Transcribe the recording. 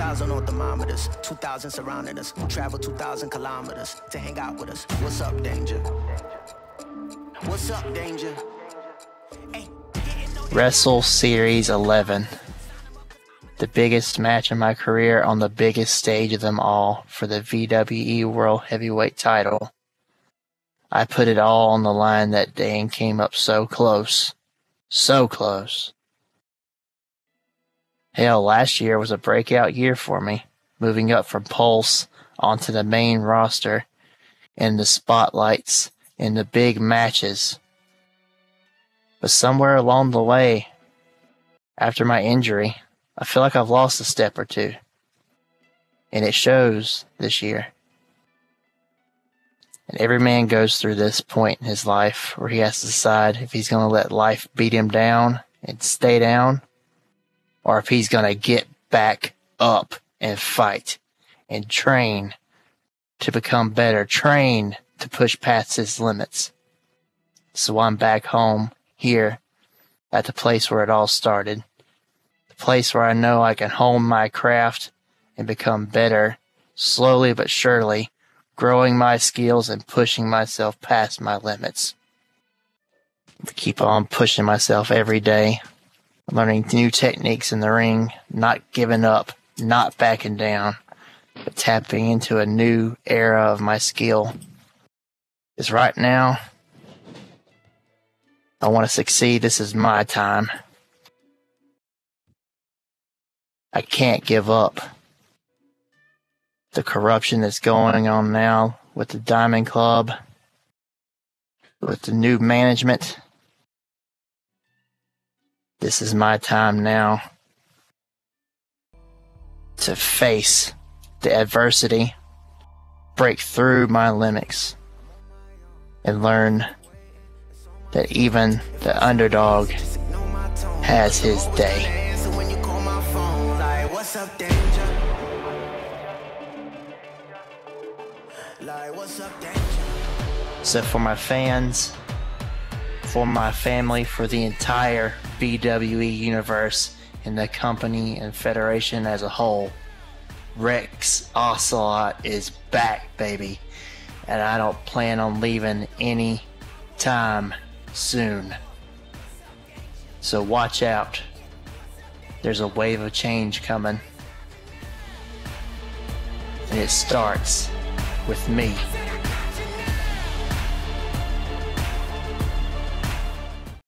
10,000 on thermometers, 2,000 surrounding us. who Travel 2,000 kilometers to hang out with us. What's up, danger? What's up, danger? Wrestle Series 11. The biggest match in my career on the biggest stage of them all for the VWE World Heavyweight title. I put it all on the line that day and came up so close. So close. Hell, last year was a breakout year for me, moving up from Pulse onto the main roster in the spotlights in the big matches. But somewhere along the way, after my injury, I feel like I've lost a step or two. And it shows this year. And every man goes through this point in his life where he has to decide if he's going to let life beat him down and stay down, or if he's going to get back up and fight and train to become better, train to push past his limits. So I'm back home here at the place where it all started, the place where I know I can hone my craft and become better, slowly but surely, growing my skills and pushing myself past my limits. Keep on pushing myself every day, learning new techniques in the ring, not giving up, not backing down, but tapping into a new era of my skill. Because right now, I want to succeed. This is my time. I can't give up. The corruption that's going on now with the Diamond Club, with the new management. This is my time now to face the adversity, break through my limits, and learn that even the underdog has his day. So, for my fans, for my family, for the entire BWE universe, and the company and federation as a whole, Wrex Ocelot is back, baby. And I don't plan on leaving any time soon. So, watch out. There's a wave of change coming. And it starts with me.